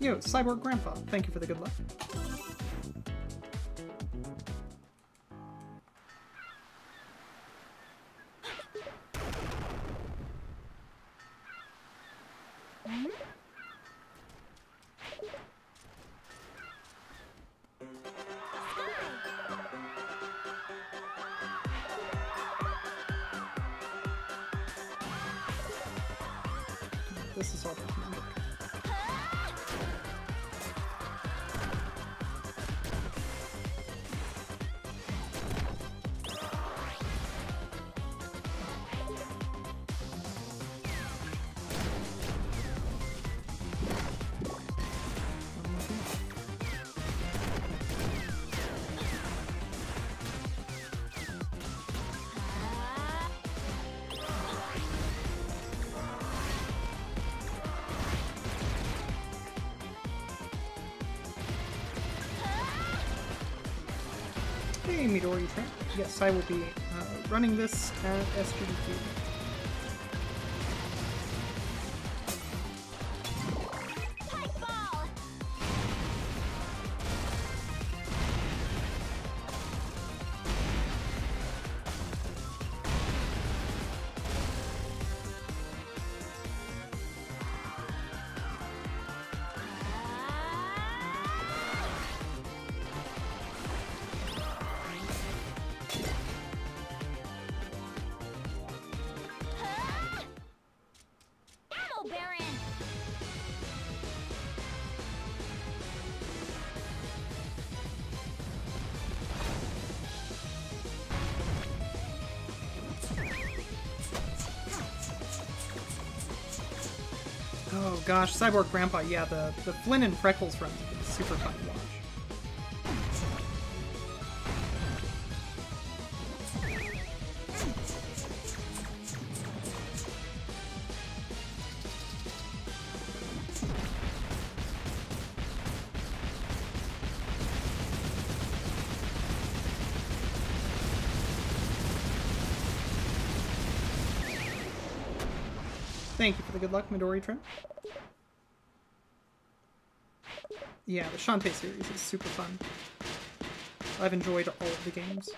Yo, Cyborg Grandpa, thank you for the good luck. I will be uh, running this at SGDQ. Oh gosh, Cyborg Grandpa, yeah, the, the Flynn and Freckles been super fun to watch. Good luck, Midori Trim. Yeah, the Shantae series is super fun. I've enjoyed all of the games.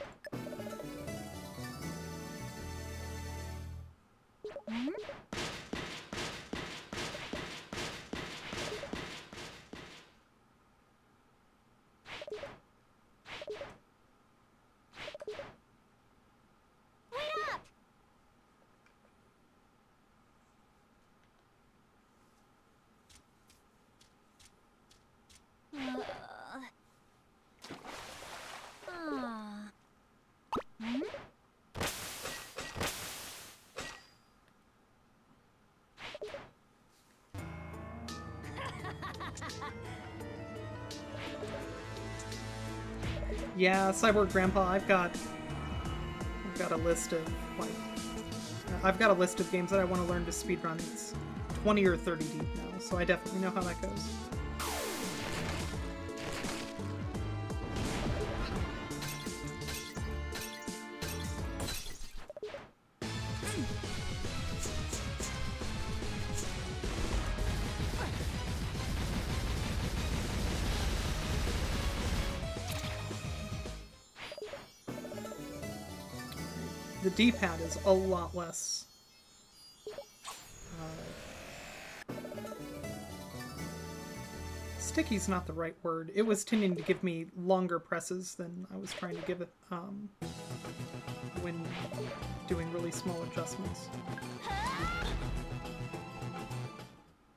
Yeah, Cyborg Grandpa, I've got I've got a list of like I've got a list of games that I want to learn to speedrun. It's 20 or 30 deep now, so I definitely know how that goes. D-pad is a lot less. Uh, sticky's not the right word. It was tending to give me longer presses than I was trying to give it um, when doing really small adjustments.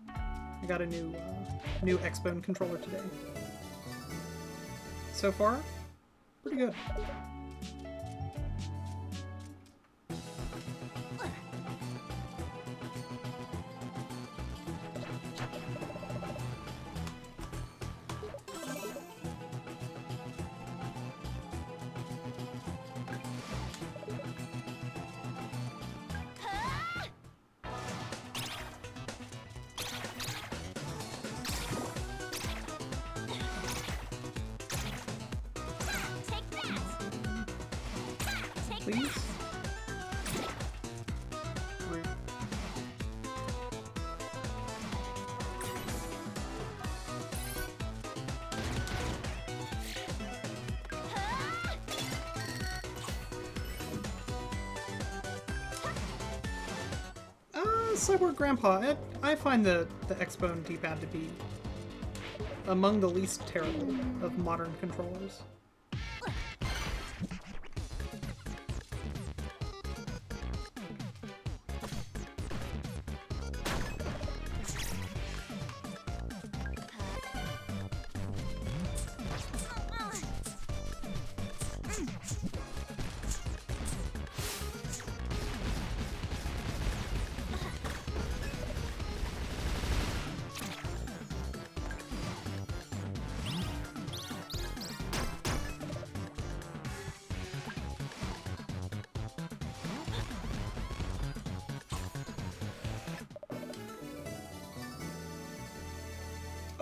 I got a new uh, new Xbone controller today. So far, pretty good. Grandpa, I find the, the X-Bone D-pad to be among the least terrible of modern controllers.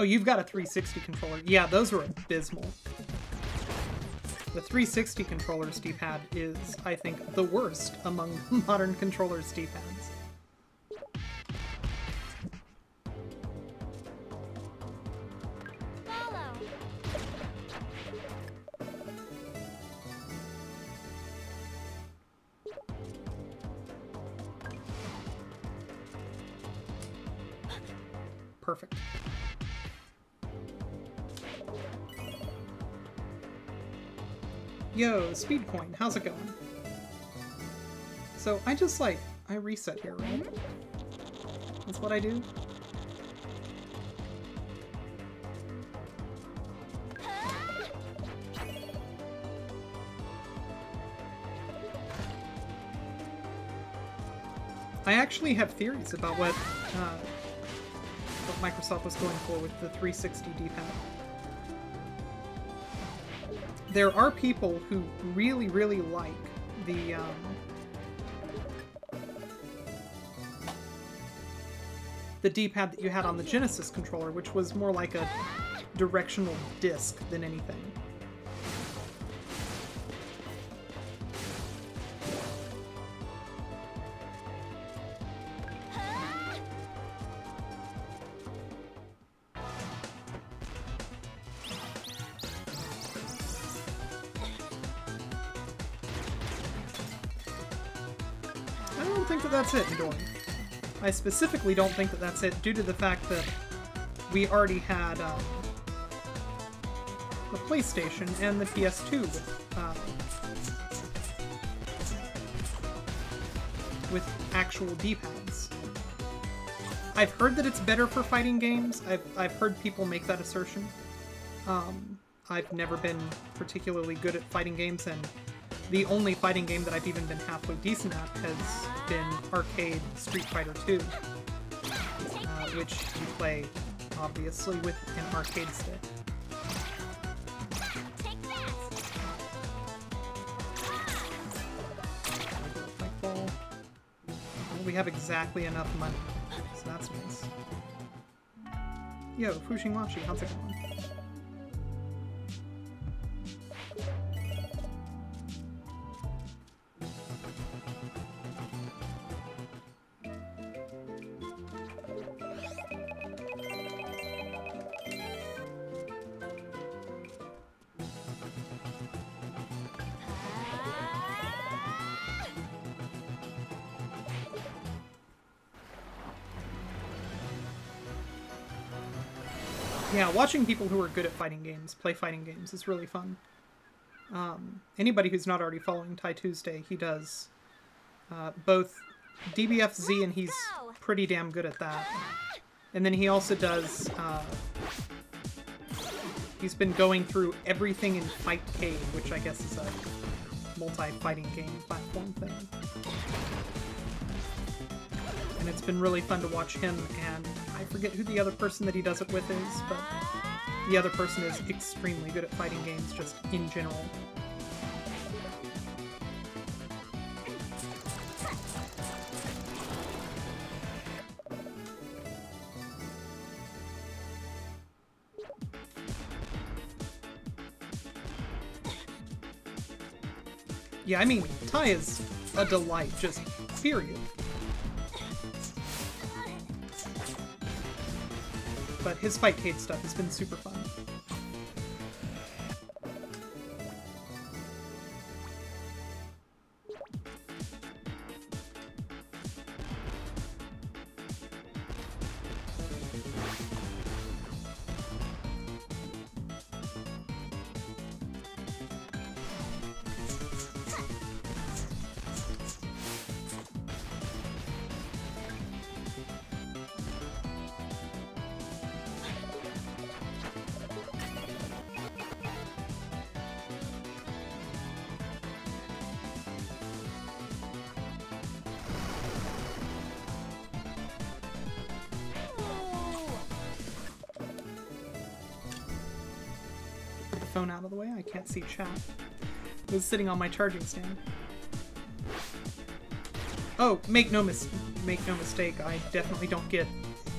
Oh, you've got a 360 controller. Yeah, those are abysmal. The 360 controller's D-pad is, I think, the worst among modern controllers' D-pads. Follow. Yo, Speedcoin, how's it going? So I just like, I reset here, right? That's what I do? I actually have theories about what uh, what Microsoft was going for with the 360 D-pad. There are people who really, really like the um, the D-pad that you had on the Genesis controller, which was more like a directional disc than anything. Specifically don't think that that's it, due to the fact that we already had um, the PlayStation and the PS2 with, uh, with actual D-pads. I've heard that it's better for fighting games. I've, I've heard people make that assertion. Um, I've never been particularly good at fighting games, and the only fighting game that I've even been halfway decent at has been arcade Street Fighter 2, uh, which you play, obviously, with an arcade stick. We have exactly enough money, so that's nice. Yo, Fushingmachi, how's it going? Watching people who are good at fighting games play fighting games is really fun. Um, anybody who's not already following Ty Tuesday, he does uh, both DBFZ and he's pretty damn good at that. And then he also does. Uh, he's been going through everything in Fightcade, which I guess is a multi-fighting game platform thing. And it's been really fun to watch him and I forget who the other person that he does it with is, but the other person is extremely good at fighting games just in general. Yeah, I mean, Ty is a delight, just period. His Fightcade stuff has been super fun. Phone out of the way. I can't see chat. It was sitting on my charging stand. Oh, make no mis- make no mistake. I definitely don't get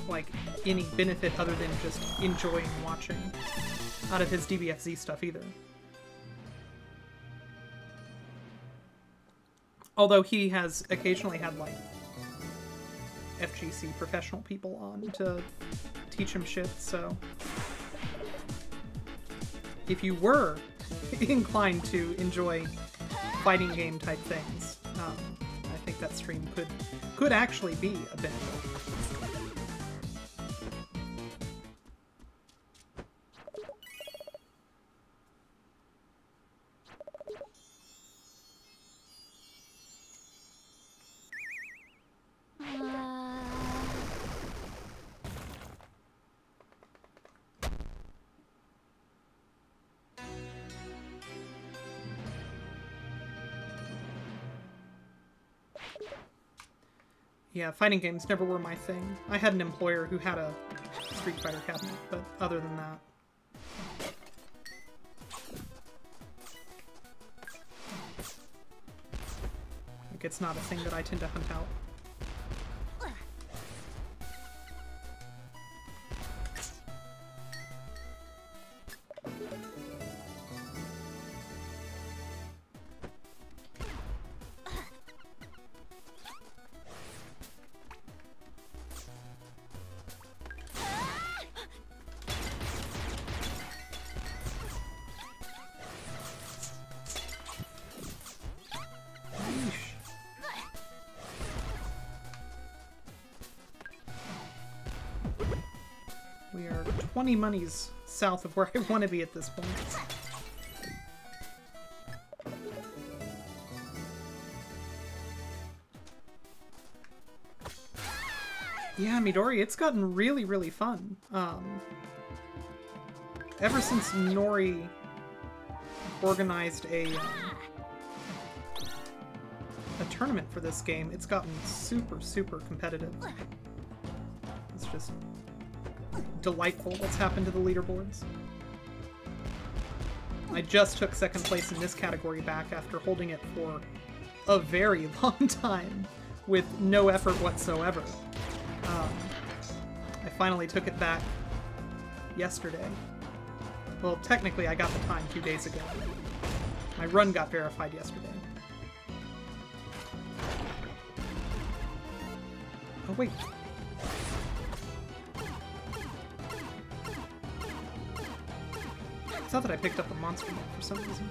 like any benefit other than just enjoying watching out of his DBFZ stuff either. Although he has occasionally had like FGC professional people on to teach him shit, so if you were inclined to enjoy fighting game type things, um, I think that stream could could actually be a benefit. Yeah, fighting games never were my thing. I had an employer who had a Street Fighter cabinet, but other than that. Like, it's not a thing that I tend to hunt out. 20 monies south of where I want to be at this point. Yeah, Midori, it's gotten really, really fun. Um, ever since Nori organized a um, a tournament for this game, it's gotten super, super competitive. It's just delightful what's happened to the leaderboards. I just took second place in this category back after holding it for a very long time with no effort whatsoever. Um, I finally took it back yesterday. Well, technically, I got the time two days ago. My run got verified yesterday. Oh, wait. I thought that I picked up a monster for some reason.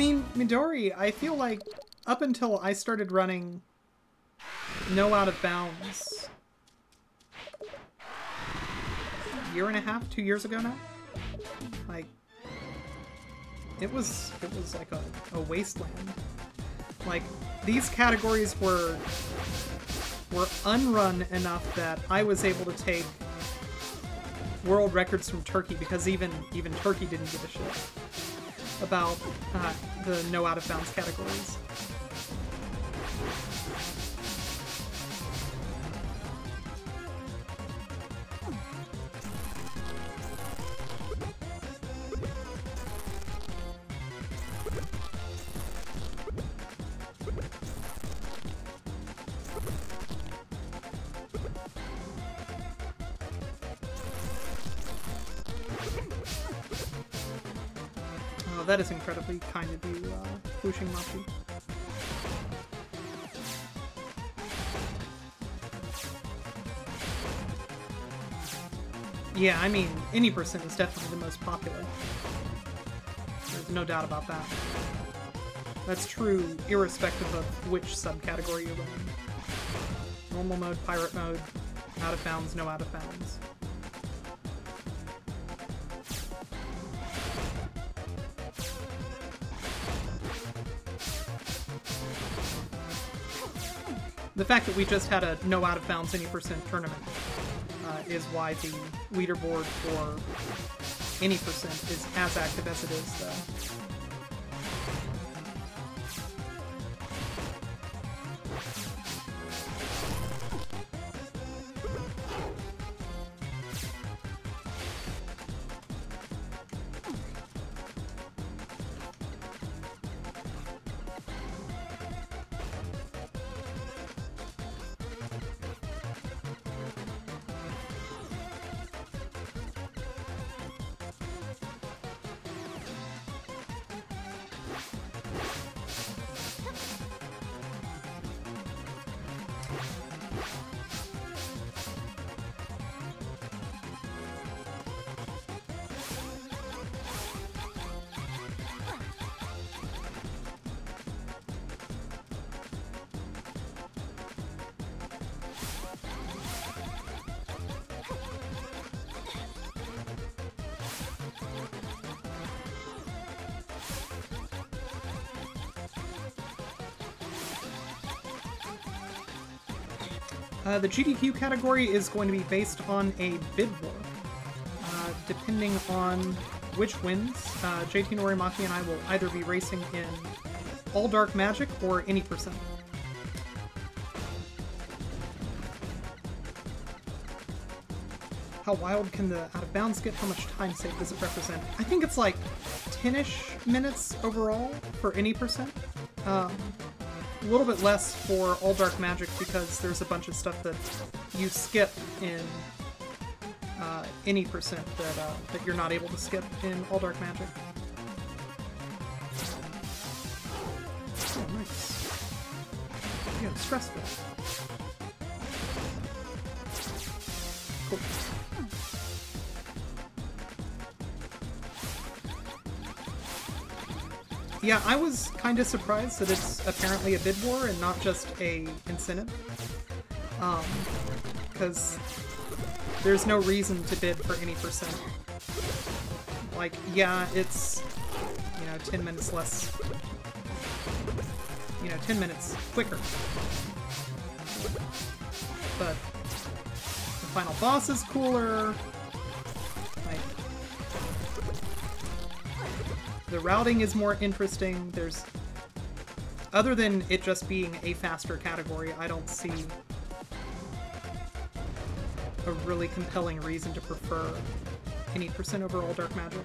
mean, Midori, I feel like up until I started running No Out of Bounds. A year and a half, two years ago now, like it was it was like a, a wasteland. Like these categories were were unrun enough that I was able to take world records from Turkey because even even Turkey didn't give a shit about uh, the no out of bounds categories. Kind of you, uh, Fushing Machi. Yeah, I mean, any percent is definitely the most popular. There's no doubt about that. That's true irrespective of which subcategory you're running. Normal mode, pirate mode, out of bounds, no out of bounds. The fact that we just had a no out of bounds any percent tournament uh, is why the leaderboard for any percent is as active as it is. Uh, the GDQ category is going to be based on a bid war. Uh, depending on which wins, uh, JT Norimaki and I will either be racing in All Dark Magic or any percent. How wild can the out of bounds get? How much time save does it represent? I think it's like 10-ish minutes overall for any percent. Um, a little bit less for All Dark Magic because there's a bunch of stuff that you skip in uh, any percent that uh, that you're not able to skip in All Dark Magic. Yeah, I was kind of surprised that it's apparently a bid war and not just a incentive. Um, because there's no reason to bid for any percent. Like, yeah, it's, you know, 10 minutes less, you know, 10 minutes quicker. But the final boss is cooler, routing is more interesting. There's, other than it just being a faster category, I don't see a really compelling reason to prefer any percent over all dark magic.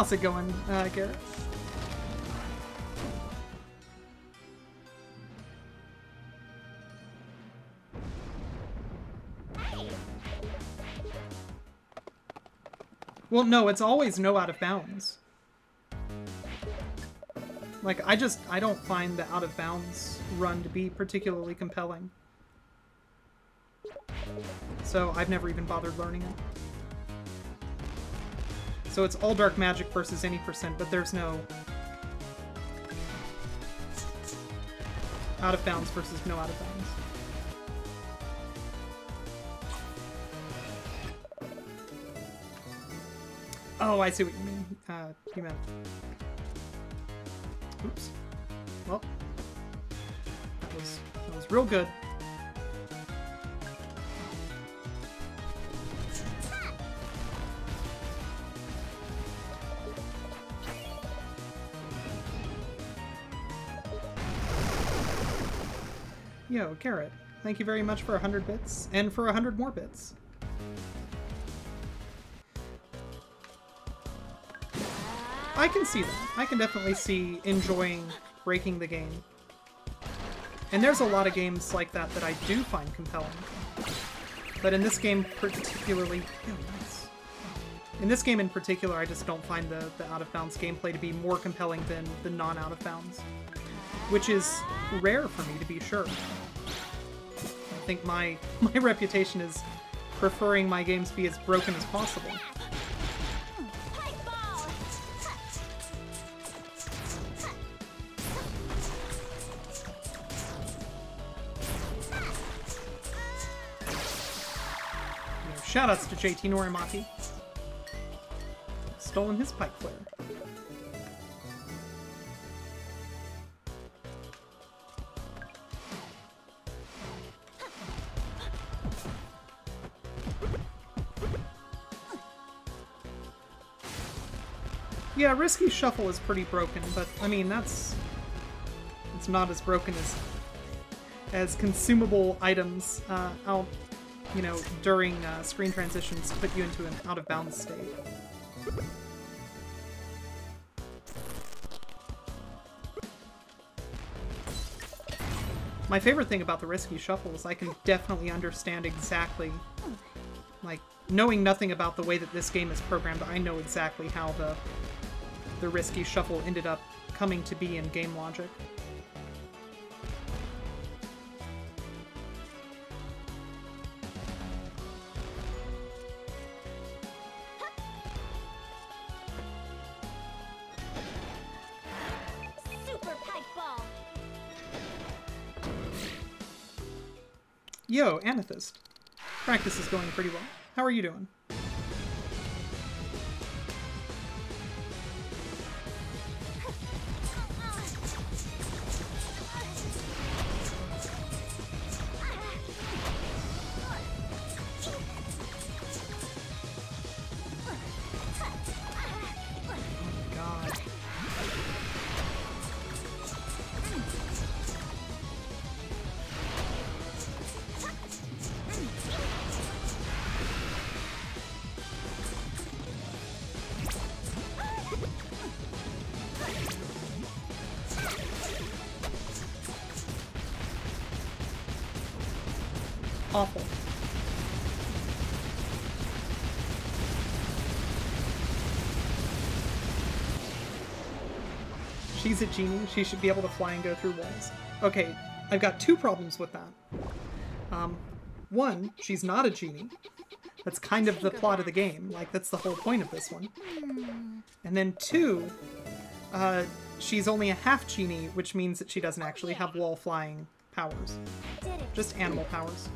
How's it going, uh, Garrett? Well, no, it's always no out of bounds. Like, I just, I don't find the out of bounds run to be particularly compelling. So I've never even bothered learning it. So it's all dark magic versus any percent, but there's no out of bounds versus no out of bounds. Oh, I see what you mean. Uh, you meant. Oops. Well, that was that was real good. Yo, Garrett, thank you very much for 100 bits, and for 100 more bits. I can see that. I can definitely see enjoying breaking the game. And there's a lot of games like that that I do find compelling. But in this game particularly... In this game in particular, I just don't find the, the out-of-bounds gameplay to be more compelling than the non-out-of-bounds. Which is rare for me, to be sure. I think my, my reputation is preferring my games be as broken as possible. Shoutouts to JT Norimaki. Stolen his pipe flare. Yeah, Risky Shuffle is pretty broken, but I mean that's it's not as broken as as consumable items uh, out, you know, during uh, screen transitions put you into an out of bounds state. My favorite thing about the risky shuffle is I can definitely understand exactly, like, knowing nothing about the way that this game is programmed, I know exactly how the the risky shuffle ended up coming to be in game logic. Super pike ball! Yo, Amethyst. Practice is going pretty well. How are you doing? Awful. She's a genie. She should be able to fly and go through walls. Okay, I've got two problems with that. Um, one, she's not a genie. That's kind of the plot of the game. Like, that's the whole point of this one. And then two, uh, she's only a half genie, which means that she doesn't actually have wall flying powers. Just animal powers.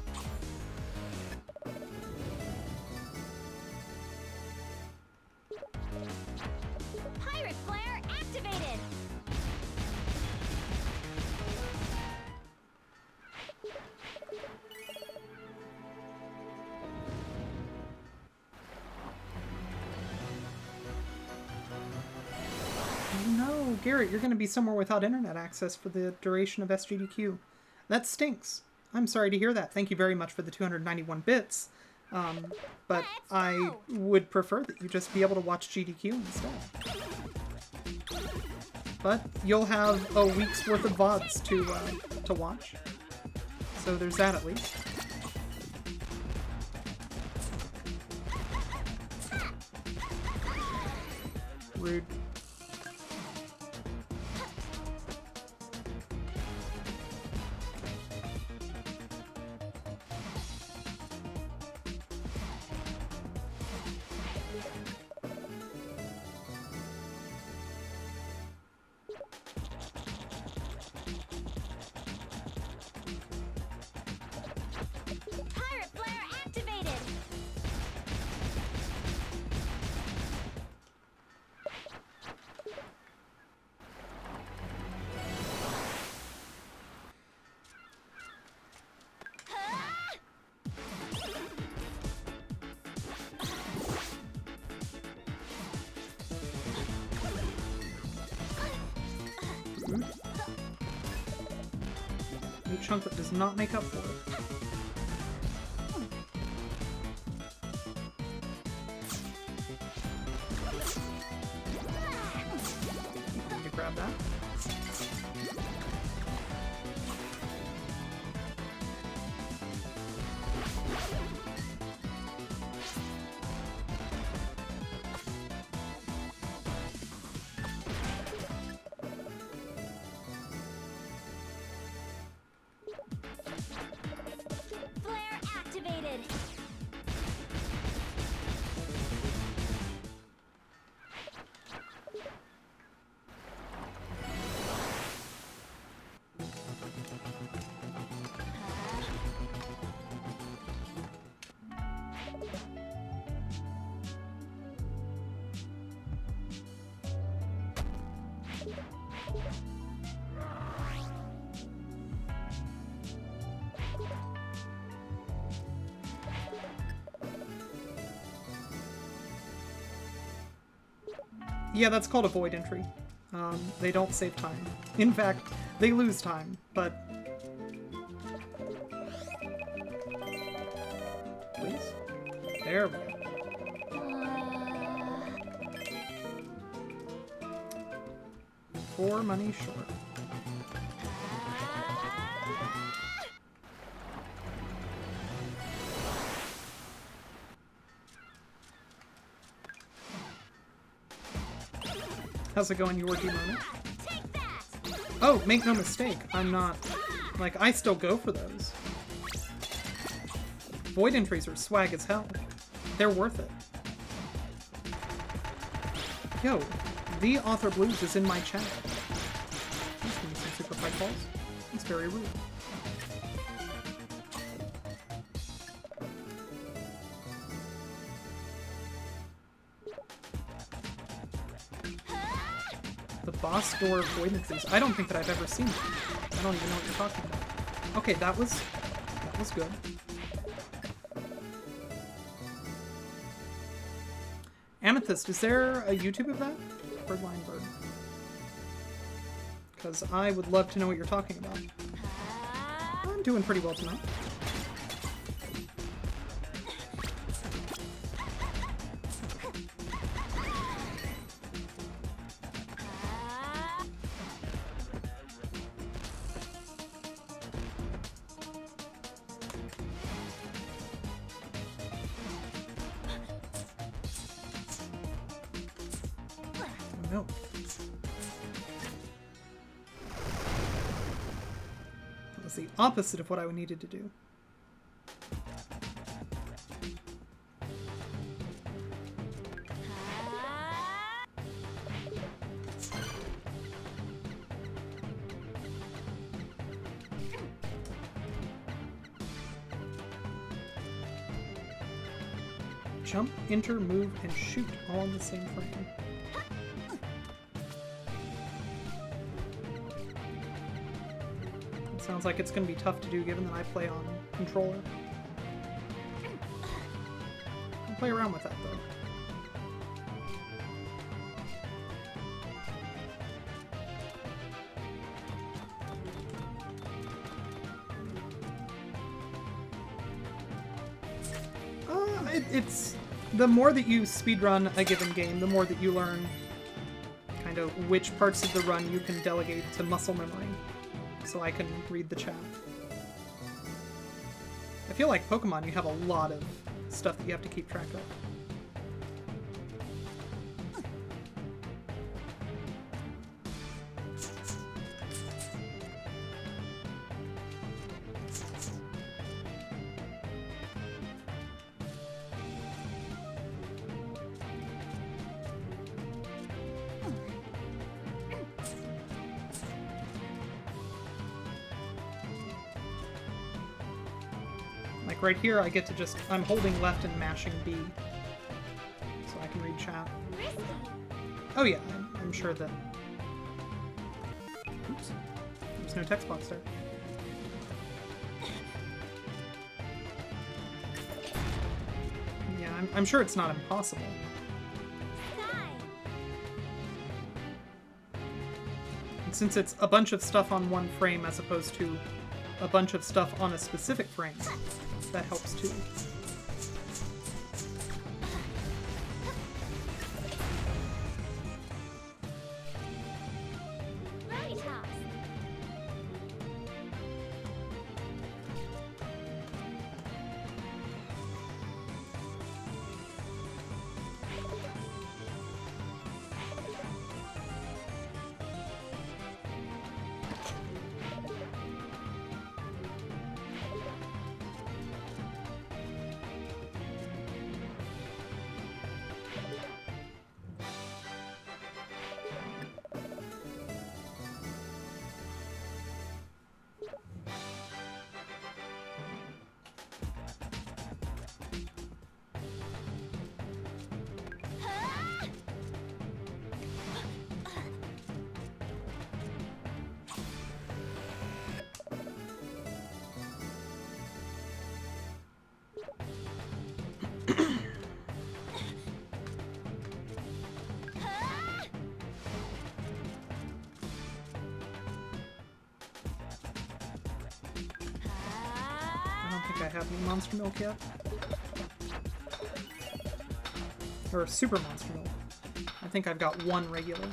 You're going to be somewhere without internet access for the duration of SGDQ. That stinks. I'm sorry to hear that. Thank you very much for the 291 bits. Um, but I would prefer that you just be able to watch GDQ instead. But you'll have a week's worth of VODs to, uh, to watch. So there's that at least. Rude. Chunk that does not make up for it. Yeah, that's called a void entry. Um, they don't save time. In fact, they lose time, but. Please? There we go. Four money short. How's it going, Yorkie moment? Take that. Oh, make no mistake, I'm not. Like, I still go for those. Void entries are swag as hell. They're worth it. Yo, the author blues is in my chat. Some super pike balls. It's very rude. Boss door void entries. I don't think that I've ever seen them. I don't even know what you're talking about. Okay, that was that was good. Amethyst, is there a YouTube of that? Birdline bird. Because I would love to know what you're talking about. I'm doing pretty well tonight. Opposite of what I needed to do. Jump, enter, move, and shoot all in the same frame. Sounds like it's going to be tough to do given that I play on controller. I'll play around with that though. Uh, it's the more that you speedrun a given game, the more that you learn kind of which parts of the run you can delegate to muscle memory. So I can read the chat. I feel like Pokemon, you have a lot of stuff that you have to keep track of. Right here, I get to just, I'm holding left and mashing B. So I can read chat. Oh yeah, I'm, I'm sure that... Oops. There's no text box there. Yeah, I'm, I'm sure it's not impossible. And since it's a bunch of stuff on one frame as opposed to a bunch of stuff on a specific frame, that helps too. Think I have any Monster Milk yet. Or Super Monster Milk. I think I've got one regular.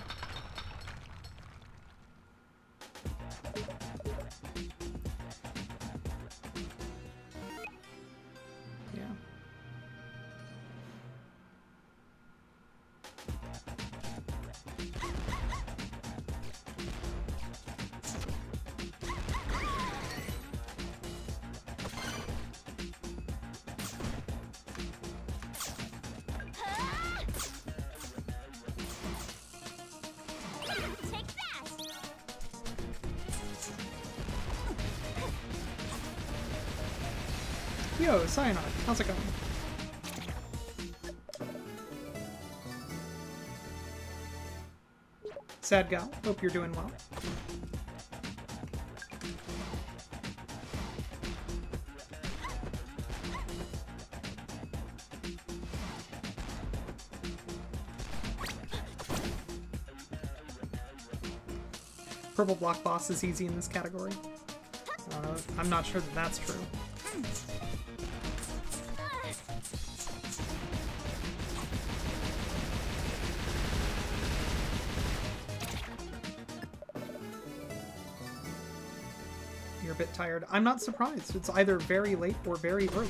Cyanide, how's it going? Sad gal, hope you're doing well. Purple block boss is easy in this category. Uh, I'm not sure that that's true. Tired. I'm not surprised. It's either very late or very early.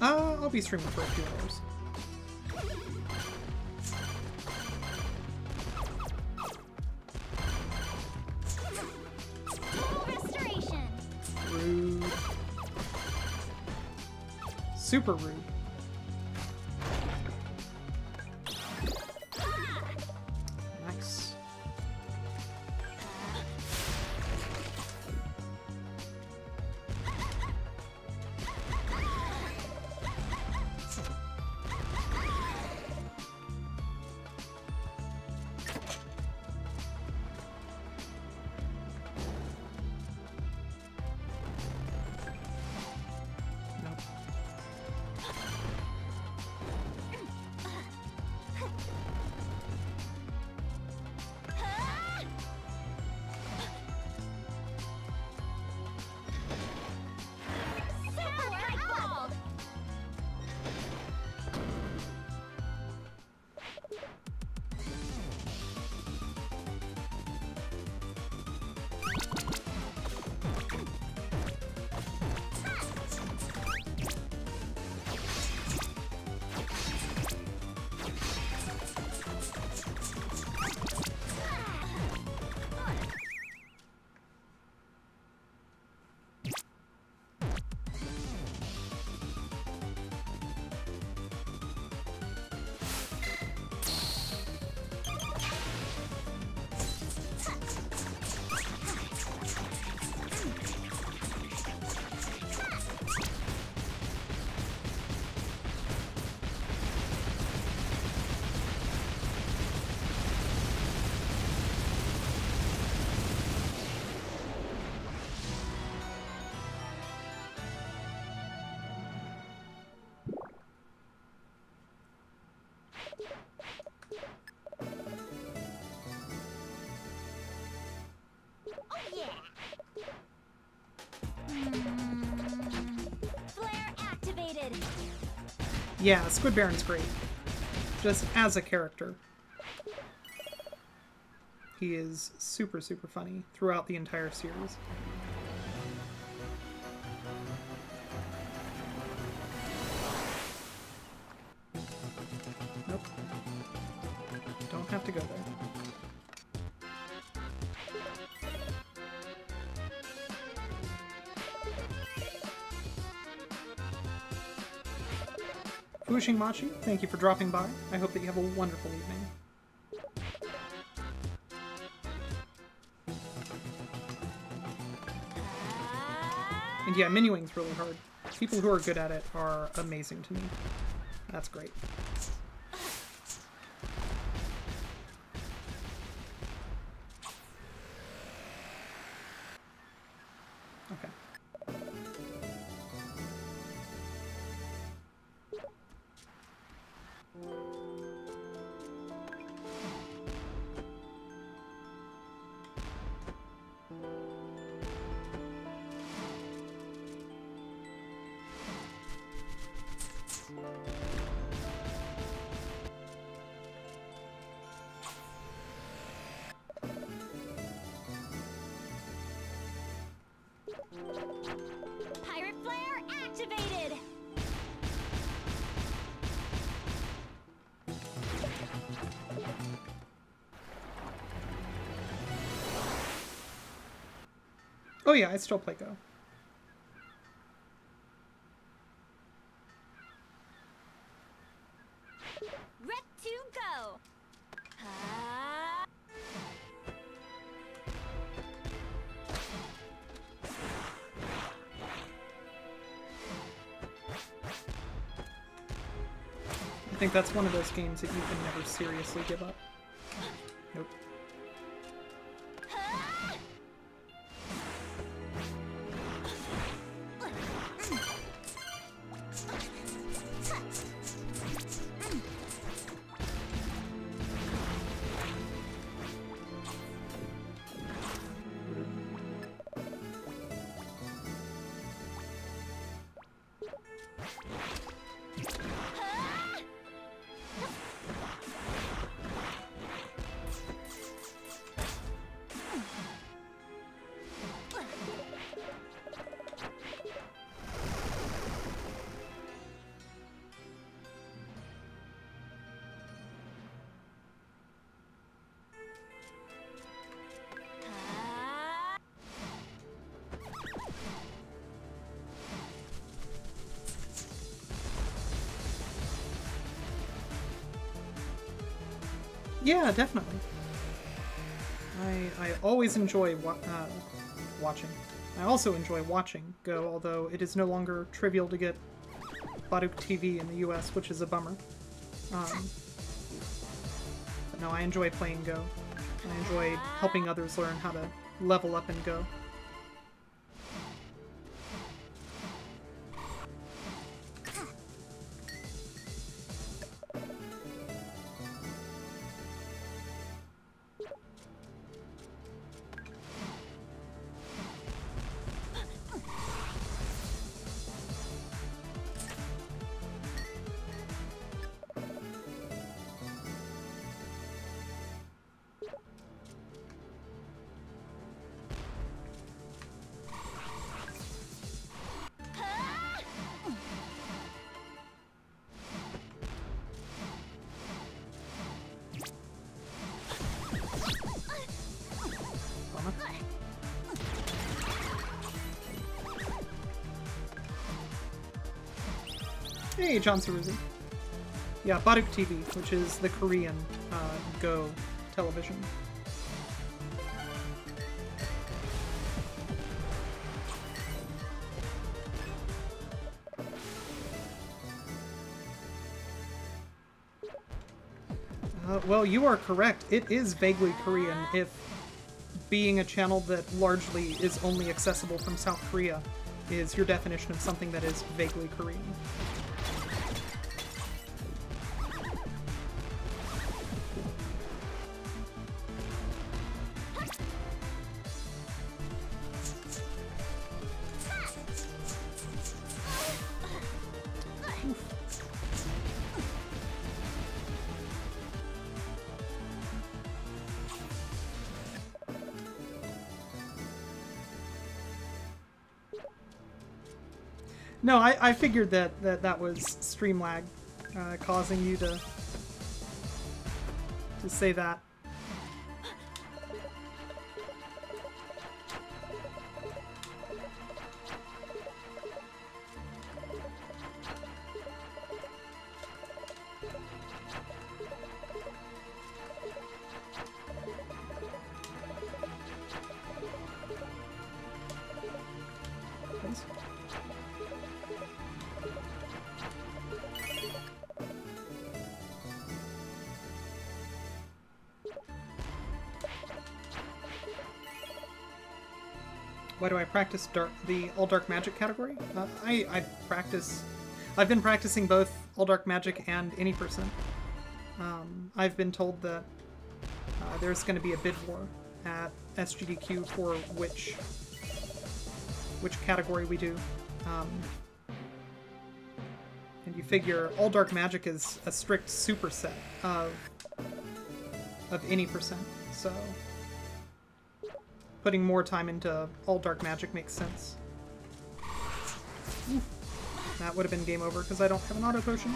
Uh, I'll be streaming for a few hours. Super rude. Yeah, Squid Baron's great. Just as a character. He is super, super funny throughout the entire series. Fushing Machi, thank you for dropping by. I hope that you have a wonderful evening. And yeah, minuing's really hard. People who are good at it are amazing to me. That's great. Yeah, I still play Go. Ret to go! Ah. I think that's one of those games that you can never seriously give up. Yeah, definitely. I I always enjoy wa- uh, watching. I also enjoy watching Go, although it is no longer trivial to get Baduk TV in the U.S., which is a bummer. Um, but no, I enjoy playing Go. I enjoy helping others learn how to level up and Go. Hey. Yeah, Baduk TV, which is the Korean uh, Go television. Uh, well, you are correct. It is vaguely Korean if being a channel that largely is only accessible from South Korea is your definition of something that is vaguely Korean. No, I, I figured that, that that was stream lag uh, causing you to to say that. Practice dark, the all dark magic category? Uh, I I practice. I've been practicing both all dark magic and any percent. Um, I've been told that uh, there's going to be a bid war at SGDQ for which which category we do. Um, and you figure all dark magic is a strict superset of of any percent, so putting more time into all dark magic makes sense. Ooh. That would have been game over because I don't have an auto potion.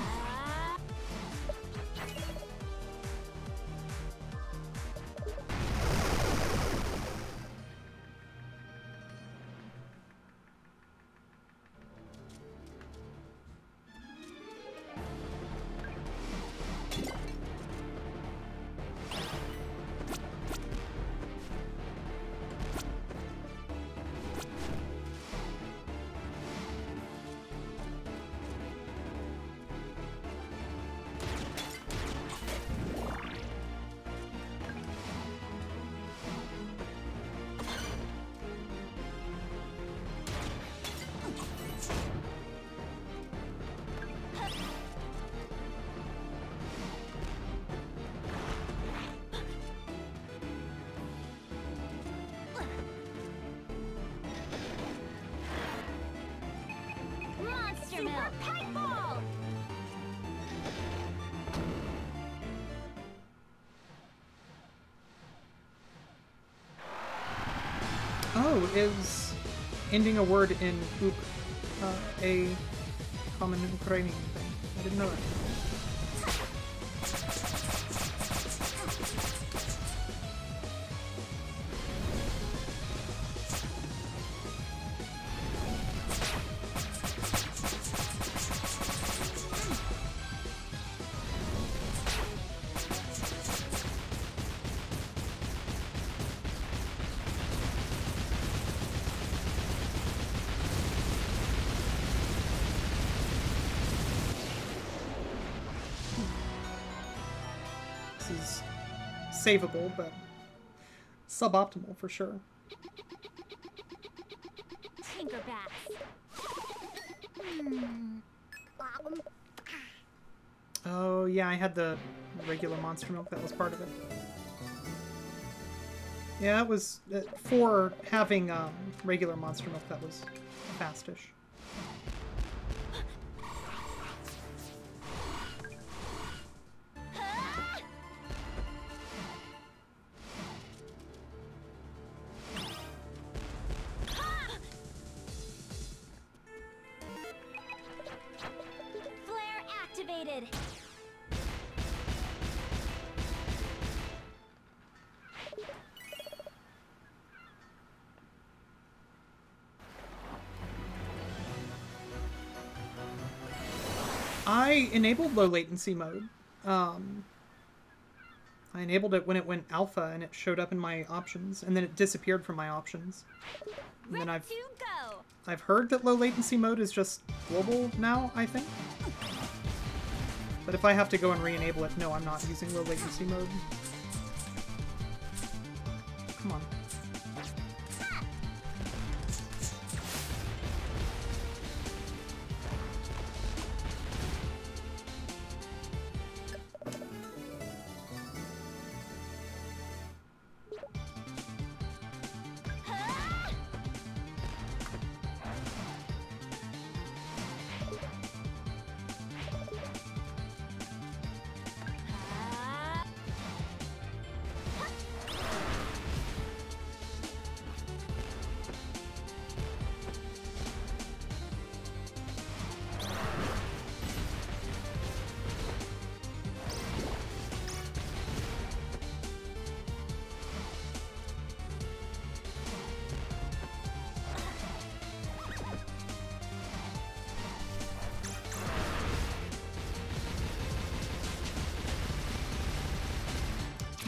Is ending a word in uh, a common Ukrainian thing? I didn't know that. Savable, but suboptimal for sure. Oh, yeah, I had the regular monster milk. That was part of it. Yeah, it was uh, for having um, regular monster milk. That was fastish. I enabled low latency mode. Um, I enabled it when it went alpha and it showed up in my options, and then it disappeared from my options. And then I've. I've heard that low latency mode is just global now, I think. But if I have to go and re-enable it, no, I'm not using low latency mode. Come on.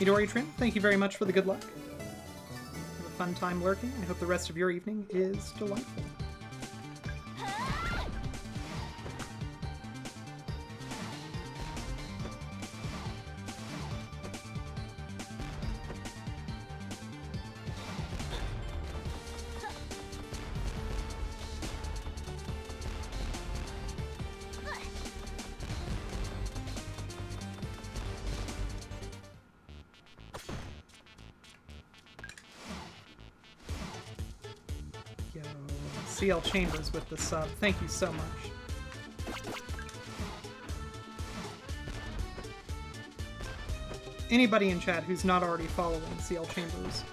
Midori Trim, thank you very much for the good luck. Have a fun time lurking. I hope the rest of your evening is delightful. CL Chambers with the sub. Thank you so much. Anybody in chat who's not already following CL Chambers,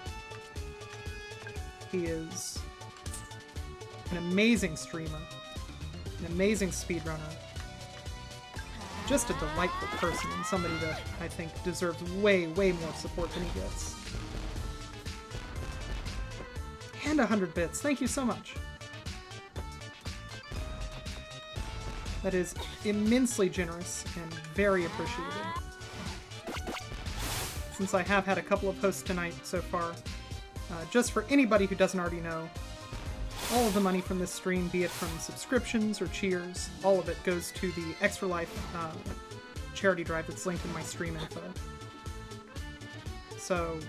he is an amazing streamer, an amazing speedrunner, just a delightful person, and somebody that I think deserves way, way more support than he gets. And 100 bits. Thank you so much. That is immensely generous and very appreciated. Since I have had a couple of hosts tonight so far, uh, just for anybody who doesn't already know, all of the money from this stream, be it from subscriptions or cheers, all of it goes to the Extra Life uh, charity drive that's linked in my stream info. So,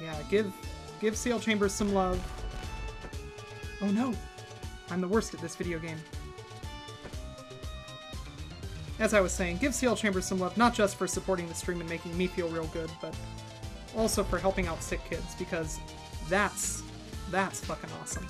yeah, give give CL Chambers some love. Oh no, I'm the worst at this video game. As I was saying, give CL Chambers some love, not just for supporting the stream and making me feel real good, but also for helping out sick kids, because that's, that's fucking awesome.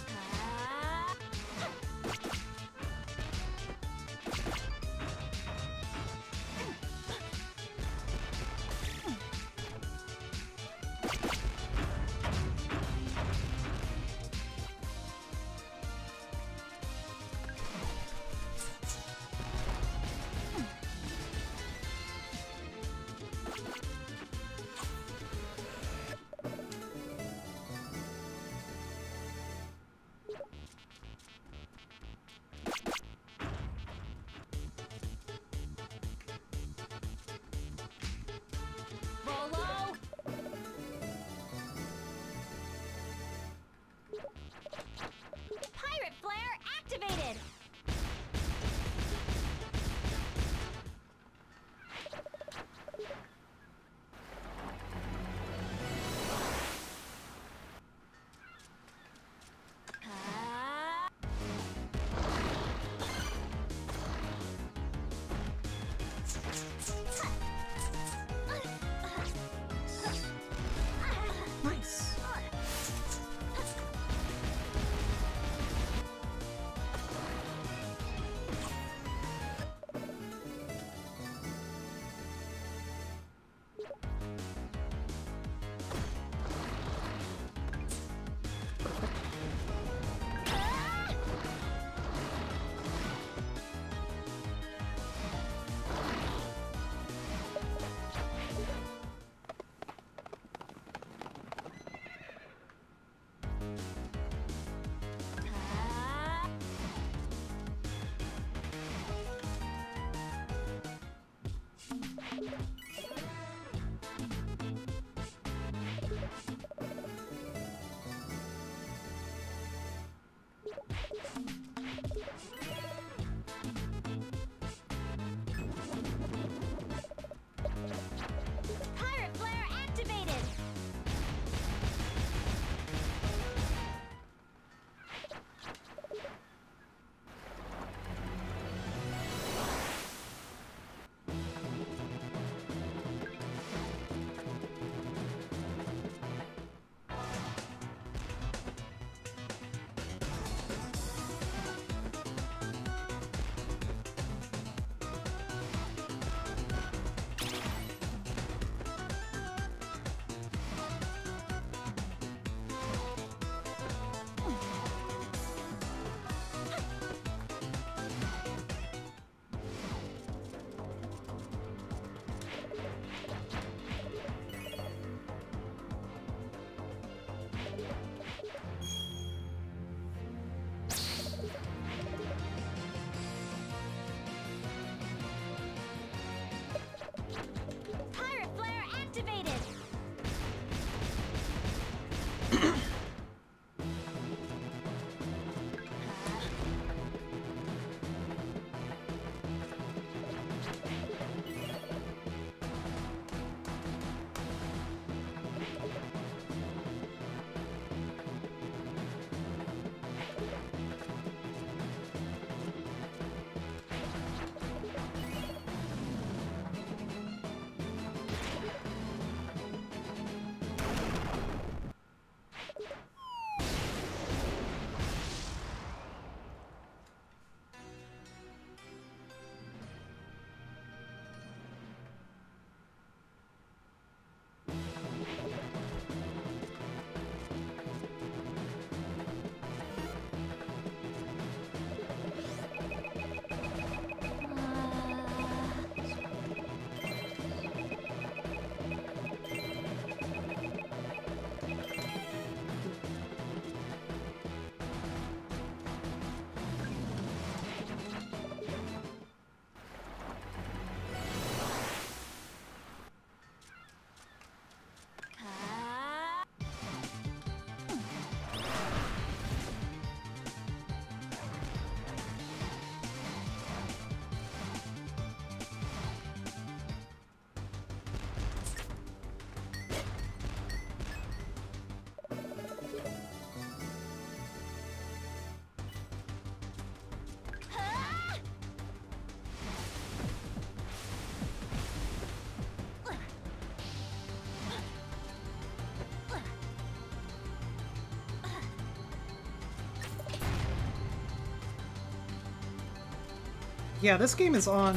Yeah, this game is on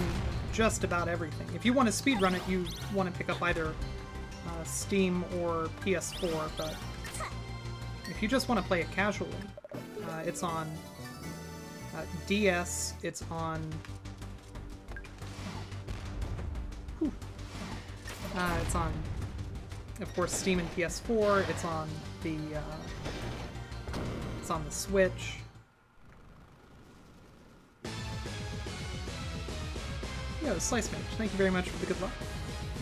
just about everything. If you want to speedrun it, you want to pick up either uh, Steam or PS4, but if you just want to play it casually, uh, it's on uh, DS, it's on... Uh, it's on, of course, Steam and PS4, it's on the... Uh, it's on the Switch. Yo, Slice Mage, thank you very much for the good luck.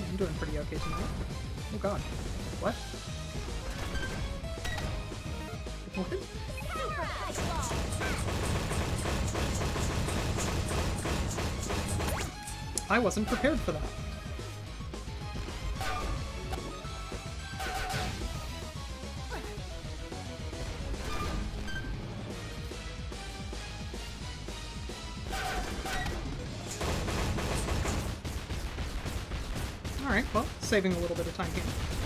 I'm doing pretty okay tonight. Oh god. What? What? I wasn't prepared for that. Saving a little bit of time here.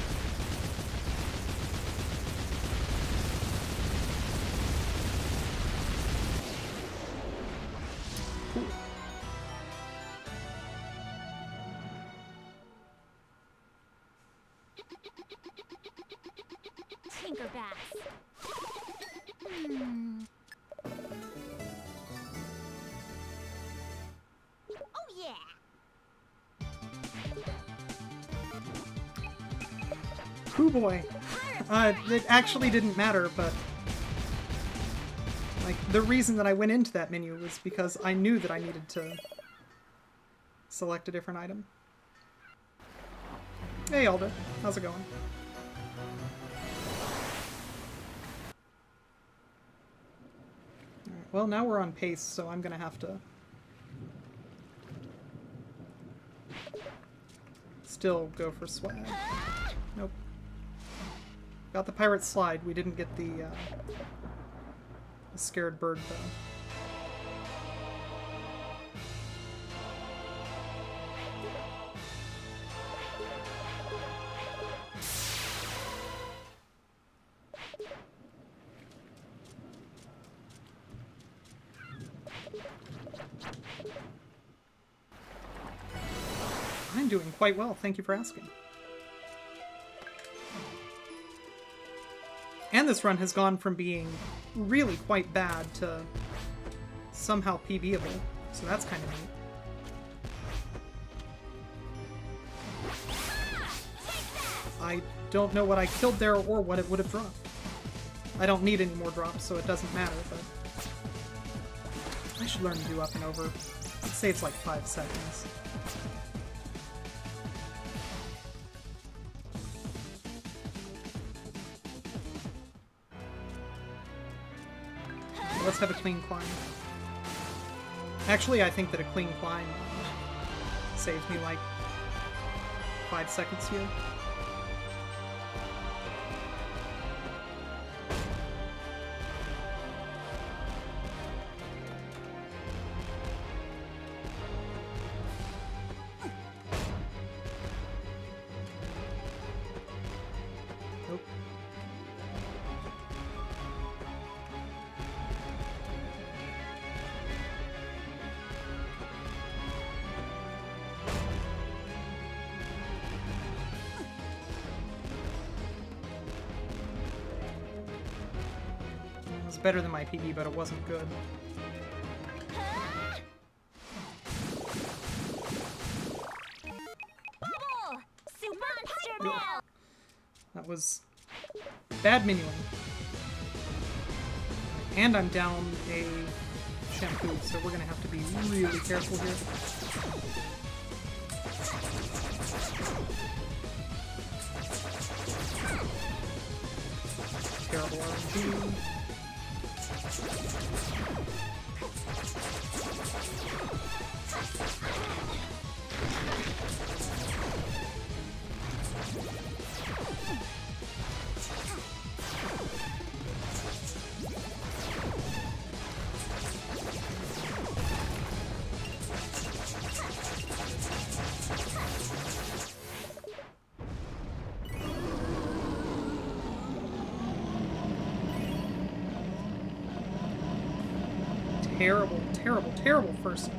Uh, it actually didn't matter, but like the reason that I went into that menu was because I knew that I needed to select a different item. Hey Alda, how's it going? Well now we're on pace, so I'm gonna have to still go for swag. Nope. Got the pirate slide. We didn't get the, uh, the scared bird though. I'm doing quite well. Thank you for asking. This run has gone from being really quite bad to somehow PBable, so that's kind of neat. I don't know what I killed there or what it would have dropped. I don't need any more drops, so it doesn't matter, but... I should learn to do up and over. Say it's like five seconds. Let's have a clean climb. Actually, I think that a clean climb saves me like five seconds here. My PB, but it wasn't good. Bubble. Super monster ball. That was bad menuing. And I'm down a shampoo, so we're gonna have to be really careful here. Terrible RNG. you terrible, first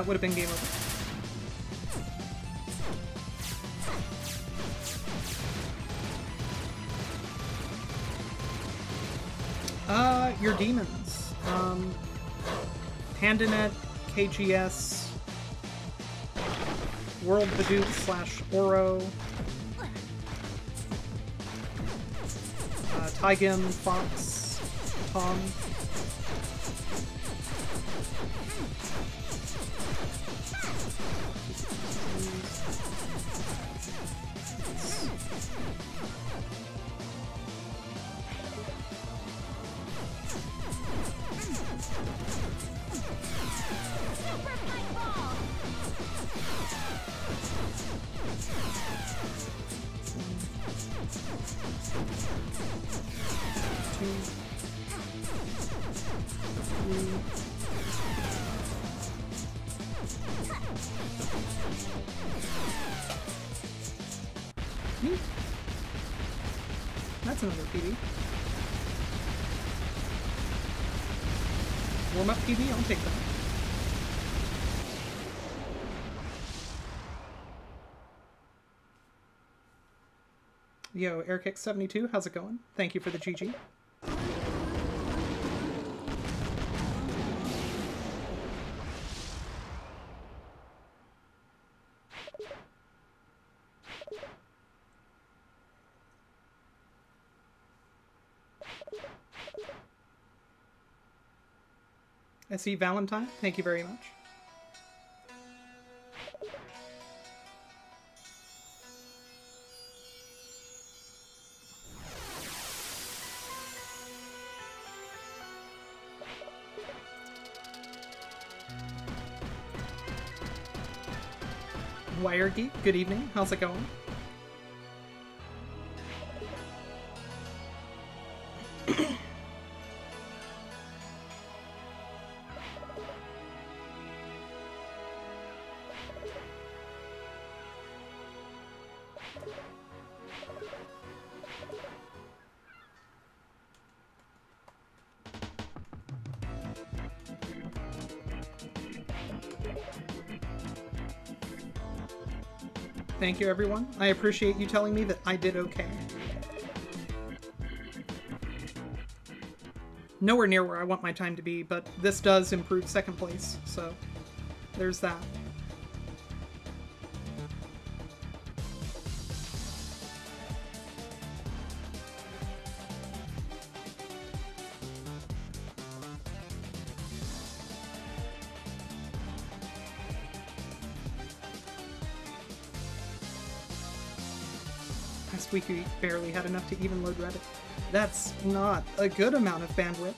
That would have been game over. Uh, your demons. Um, Pandanet, KGS, World Baduk slash Oro, uh, Tygem, Fox, Tom. Yo, Airkick72, how's it going? Thank you for the GG. I see Valentine. Thank you very much. Good evening. How's it going? Thank you, everyone. I appreciate you telling me that I did okay. Nowhere near where I want my time to be, but this does improve second place, so there's that. We barely had enough to even load Reddit. That's not a good amount of bandwidth.